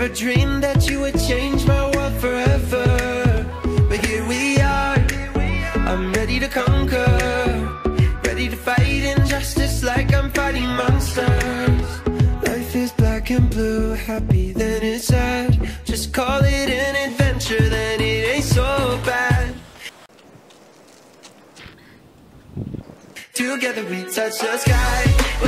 Never dreamed that you would change my world forever. But here we are, I'm ready to conquer. Ready to fight injustice like I'm fighting monsters. Life is black and blue, happy then it's sad. Just call it an adventure, then it ain't so bad. Together we touch the sky.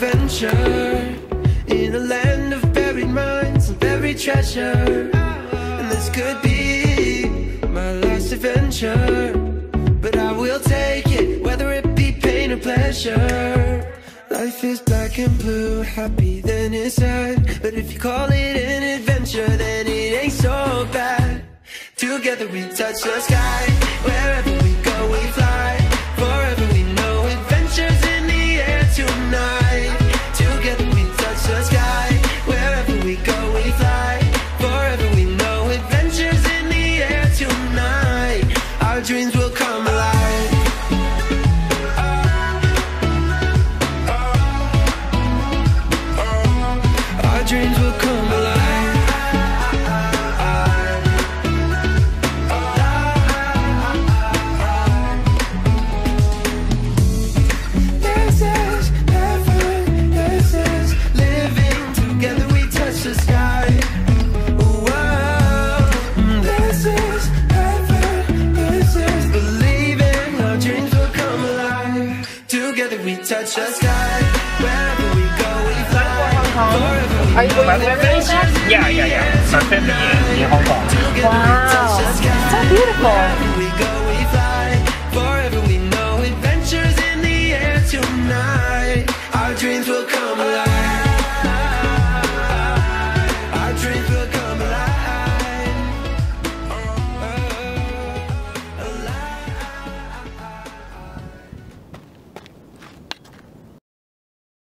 Adventure in a land of buried mines and buried treasure. And this could be my last adventure, but I will take it, whether it be pain or pleasure. Life is black and blue, happy then it's sad. But if you call it an adventure, then it ain't so bad. Together we touch the sky, wherever dreams will come alive. This is heaven. This is living together. We touch the sky. Whoa. Are you going to Venice? Yeah, yeah, yeah. My family in, in Hong Kong. Wow, so beautiful. dreams will come